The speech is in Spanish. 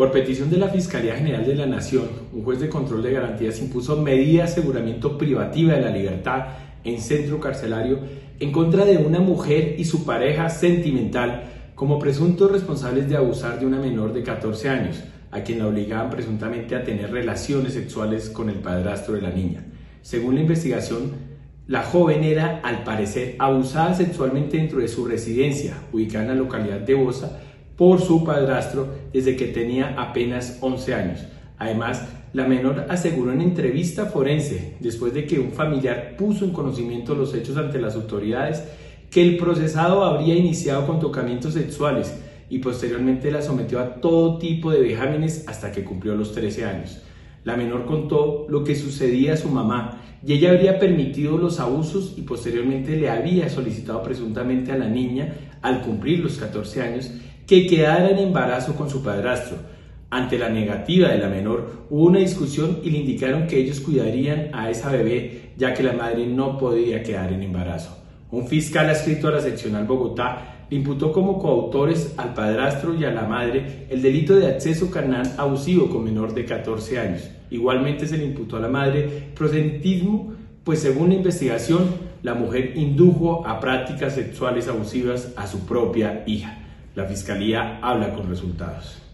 Por petición de la Fiscalía General de la Nación, un juez de control de garantías impuso medida de aseguramiento privativa de la libertad en centro carcelario en contra de una mujer y su pareja sentimental como presuntos responsables de abusar de una menor de 14 años, a quien la obligaban presuntamente a tener relaciones sexuales con el padrastro de la niña. Según la investigación, la joven era, al parecer, abusada sexualmente dentro de su residencia, ubicada en la localidad de Bosa, por su padrastro desde que tenía apenas 11 años. Además, la menor aseguró en entrevista forense, después de que un familiar puso en conocimiento los hechos ante las autoridades, que el procesado habría iniciado con tocamientos sexuales y posteriormente la sometió a todo tipo de vejámenes hasta que cumplió los 13 años. La menor contó lo que sucedía a su mamá y ella habría permitido los abusos y posteriormente le había solicitado presuntamente a la niña, al cumplir los 14 años, que quedara en embarazo con su padrastro. Ante la negativa de la menor, hubo una discusión y le indicaron que ellos cuidarían a esa bebé, ya que la madre no podía quedar en embarazo. Un fiscal adscrito a la seccional Bogotá le imputó como coautores al padrastro y a la madre el delito de acceso carnal abusivo con menor de 14 años. Igualmente se le imputó a la madre prosentismo, pues según la investigación, la mujer indujo a prácticas sexuales abusivas a su propia hija. La fiscalía habla con resultados.